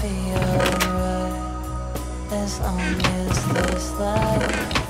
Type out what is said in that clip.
be alright as long as this life